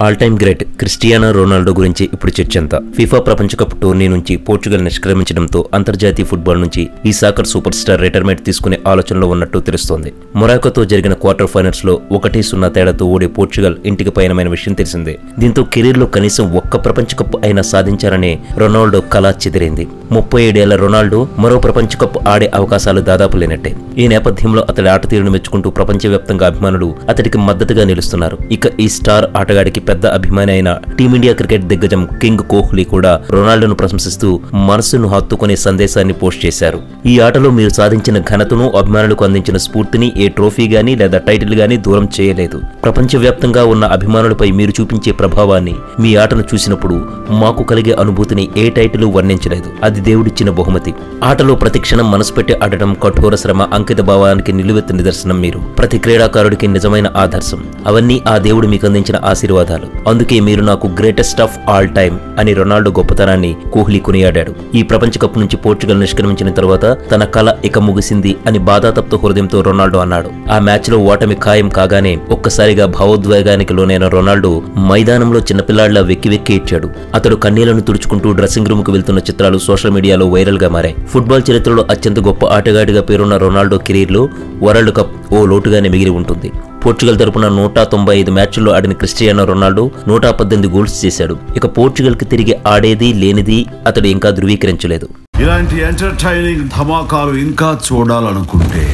All time great Cristiano Ronaldo గురించి ఇప్పుడు చర్చంతా. ఫిఫా ప్రపంచ కప్ టోర్నీ నుంచి పోర్చుగల్ నిష్క్రమించడంతో అంతర్జాతీయ ఫుట్బాల్ నుంచి ఈ సాకర్ సూపర్ స్టార్ రిటైర్మెంట్ తీసుకునే ఆలోచనలో ఉన్నట్టు తెలుస్తోంది. మొరాకోతో జరిగిన క్వార్టర్ ఫైనల్స్లో ఒకటి సున్నా తేడాతో ఓడే పోర్చుగల్ ఇంటికి పయనమైన విషయం తెలిసిందే. దీంతో కెరీర్లో కనీసం ఒక్క ప్రపంచ కప్ అయినా సాధించారనే రొనాల్డో కళ చెదిరింది. ముప్పై ఏడేళ్ళ రొనాల్డో మరో ప్రపంచ కప్ ఆడే అవకాశాలు దాదాపు లేనట్టే. ఈ నేపథ్యంలో అతడి ఆట తీరును మెచ్చుకుంటూ ప్రపంచవ్యాప్తంగా అభిమానులు అతడికి మద్దతుగా నిలుస్తున్నారు. ఇక ఈ స్టార్ ఆటగాడికి పెద్ద అభిమాని అయిన టీమిండియా క్రికెట్ దిగ్గజం కింగ్ కోహ్లీ కూడా రొనాల్డోను ప్రశంసిస్తూ మనసును హత్తుకునే సందేశాన్ని పోస్ట్ చేశారు. ఈ ఆటలో మీరు సాధించిన ఘనతను అభిమానులకు అందించిన స్ఫూర్తిని ఏ ట్రోఫీ గానీ లేదా టైటిల్ గానీ దూరం చేయలేదు. ప్రపంచవ్యాప్తంగా ఉన్న అభిమానులపై మీరు చూపించే ప్రభావాన్ని మీ ఆటను చూసినప్పుడు మాకు కలిగే అనుభూతిని ఏ టైటిల్ వర్ణించలేదు. అది దేవుడిచ్చిన బహుమతి. ఆటలో ప్రతిక్షణం మనసు పెట్టి ఆడటం కఠోర శ్రమ అంకిత భావానికి నిలువెత్తు నిదర్శనం మీరు. ప్రతి క్రీడాకారుడికి నిజమైన ఆదర్శం. అవన్నీ ఆ దేవుడు మీకు అందించిన ఆశీర్వాదాలు. అందుకే మీరు నాకు గ్రేటెస్ట్ ఆఫ్ ఆల్ టైమ్ అని రొనాల్డో గొప్పతనాన్ని కోహ్లీ కొనియాడాడు. ఈ ప్రపంచ కప్ నుంచి పోర్చుగల్ నిష్క్రమించిన తర్వాత తన కళ ఇక ముగిసింది అని బాధాతప్త హృదయంతో రొనాల్డో అన్నాడు. ఆ మ్యాచ్లో ఓటమి ఖాయం కాగానే ఒక్కసారి పైగా భావోద్వేగానికి లోనైన రొనాల్డో మైదానంలో చిన్నపిల్లాడిలా వెక్కి వెక్కి ఇచ్చాడు. అతడు కన్నీళ్ళను తుడుచుకుంటూ డ్రెస్సింగ్ రూమ్కు వెళ్తున్న చిత్రాలు సోషల్ మీడియాలో వైరల్గా మారాయి. ఫుట్బాల్ చరిత్రలో అత్యంత గొప్ప ఆటగాడిగా పేరున్న రొనాల్డో కెరీర్లో వరల్డ్ కప్ ఓ లోటుగానే మిగిలి ఉంటుంది. పోర్చుగల్ తరపున నూట తొంభై ఐదు మ్యాచ్ల్లో ఆడిన క్రిస్టియానో రొనాల్డో నూట పద్దెనిమిది గోల్స్ చేశాడు. ఇక పోర్చుగల్కి తిరిగి ఆడేది లేనిది అతడు ఇంకా ధృవీకరించలేదు. ఇలాంటి ఎంటర్టైనింగ్ ధమాకాలు ఇంకా చూడాలనుకుంటే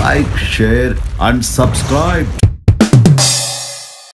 లైక్ షేర్ అండ్ సబ్స్క్రైబ్.